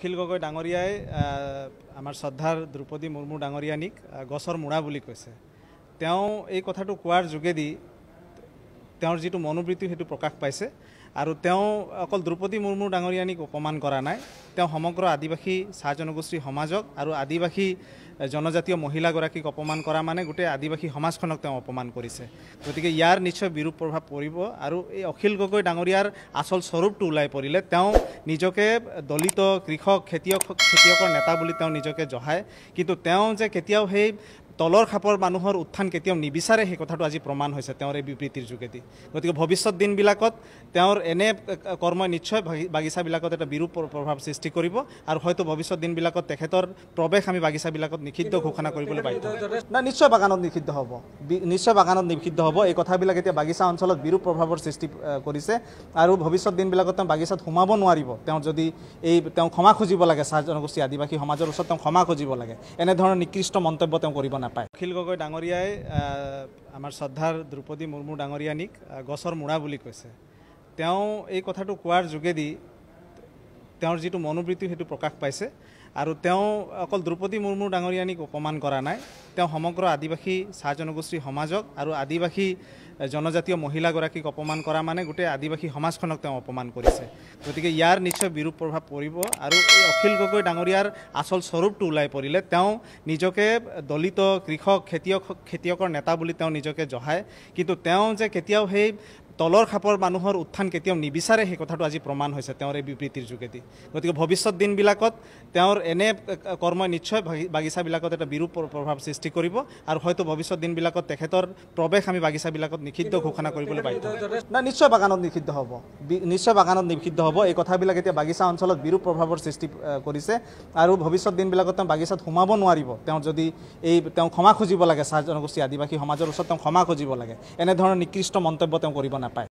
অখিল গগৈ ডাঙৰীয়াই আমাৰ শ্ৰদ্ধাৰ দ্ৰৌপদী মুৰ্মু ডাঙৰীয়ানীক গছৰ মূৰা বুলি কৈছে। তেওঁ এই কথাটো কোৱাৰ যোগেদি তেওঁৰ যিটো মনোবৃত্তি সেইটো প্ৰকাশ পাইছে। আৰু তেওঁ অকল দ্ৰৌপদী মুৰ্মু ডাঙৰীয়ানীক অপমান কৰা নাই তেওঁ সমগ্ৰ আদিবাসী চাহ জনগোষ্ঠী সমাজক আৰু আদিবাসী জনজাতীয় মহিলাগৰাকীক অপমান কৰা মানে গোটেই আদিবাসী সমাজখনক তেওঁ অপমান কৰিছে। গতিকে ইয়াৰ নিশ্চয় বিৰূপ প্ৰভাৱ পৰিব আৰু এই অখিল গগৈ ডাঙৰীয়াৰ আচল স্বৰূপটো ওলাই পৰিলে তেওঁ নিজকে দলিত কৃষক খেতিয়ক খেতিয়কৰ নেতা বুলি তেওঁ নিজকে জহায়। কিন্তু তেওঁ যে কেতিয়াও সেই তলৰ খাপৰ মানুহৰ উত্থান কেতিয়াও নিবিচাৰে সেই কথাটো আজি প্ৰমাণ হৈছে তেওঁৰ এই বিবৃতিৰ যোগেদি। গতিকে ভৱিষ্যত দিনবিলাকত তেওঁৰ এনে কৰ্মই নিশ্চয় বাগি- বাগিচাবিলাকত এটা বিৰূপ প্ৰ- প্ৰভাৱ সৃষ্টি কৰিব আৰু হয়তো ভৱিষ্যত দিনবিলাকত তেখেতৰ প্ৰৱেশ আমি বাগিচাবিলাকত নিষিদ্ধ ঘোষণা কৰিবলৈ বাধ্য হ'ম। না নিশ্চয় বাগানত নিষিদ্ধ হ'ব। নিশ্চয় বাগানত নিষিদ্ধ হ'ব। এই কথাবিলাক এতিয়া বাগিচা অঞ্চলত বিৰূপ প্ৰভাৱৰ সৃষ্টি কৰিছে। আৰু ভৱিষ্যত দিনবিলাকত তেওঁ বাগিচাত সোমাব নোৱাৰিব। তেওঁ যদি এই তেওঁ ক্ষমা খুজিব লাগে চাহ জনগোষ্ঠী আদিবাসী সমাজৰ ওচৰত তেওঁ ক্ষমা খুজিব লাগে। এনেধৰণৰ নিকৃষ্ট মন্তব্য তেওঁ কৰিব নাপায়। অখিল গগৈ ডাঙৰীয়াই আমাৰ শ্ৰদ্ধাৰ দ্ৰৌপদী মুৰ্মু ডাঙৰীয়ানীক গছৰ মূৰা বুলি কৈছে। তেওঁ এই কথাটো কোৱাৰ যোগেদি তেওঁৰ যিটো মনোবৃত্তি সেইটো প্ৰকাশ পাইছে। আৰু তেওঁ অকল দ্ৰৌপদী মুৰ্মু ডাঙৰীয়ানীক অপমান কৰা নাই তেওঁ সমগ্ৰ আদিবাসী চাহ জনগোষ্ঠী সমাজক আৰু আদিবাসী জনজাতীয় মহিলাগৰাকীক অপমান কৰা মানে গোটেই আদিবাসী সমাজখনক তেওঁ অপমান কৰিছে। গতিকে ইয়াৰ নিশ্চয় বিৰূপ প্ৰভাৱ পৰিব আৰু এই অখিল গগৈ ডাঙৰীয়াৰ আচল স্বৰূপটো ওলাই পৰিলে তেওঁ নিজকে দলিত কৃষক খেতিয়ক খেতিয়কৰ নেতা বুলি তেওঁ নিজকে জহায়। কিন্তু তেওঁ যে কেতিয়াও সেই তলৰ খাপৰ মানুহৰ উত্থান কেতিয়াও নিবিচাৰে সেই কথাটো আজি প্ৰমাণ হৈছে তেওঁৰ এই বিবৃতিৰ যোগেদি। গতিকে ভৱিষ্যত দিনবিলাকত তেওঁৰ এনে কৰ্মই নিশ্চয় বাগি- বাগিচাবিলাকত এটা বিৰূপ প্ৰ- প্ৰভাৱ সৃষ্টি কৰিব আৰু হয়তো ভৱিষ্যত দিনবিলাকত তেখেতৰ প্ৰৱেশ আমি বাগিচাবিলাকত নিষিদ্ধ ঘোষণা কৰিবলৈ বাধ্য হ'ম। না নিশ্চয় বাগানত নিষিদ্ধ হ'ব। নিশ্চয় বাগানত নিষিদ্ধ হ'ব। এই কথাবিলাক এতিয়া বাগিচা অঞ্চলত বিৰূপ প্ৰভাৱৰ সৃষ্টি কৰিছে। আৰু ভৱিষ্যত দিনবিলাকত তেওঁ বাগিচাত সোমাব নোৱাৰিব। তেওঁ যদি এই তেওঁ ক্ষমা খুজিব লাগে চাহ জনগোষ্ঠী আদিবাসী সমাজৰ ওচৰত তেওঁ ক্ষমা খুজিব লাগে। এনেধৰণৰ নিকৃষ্ট মন্তব্য তেওঁ কৰিব নাপায়।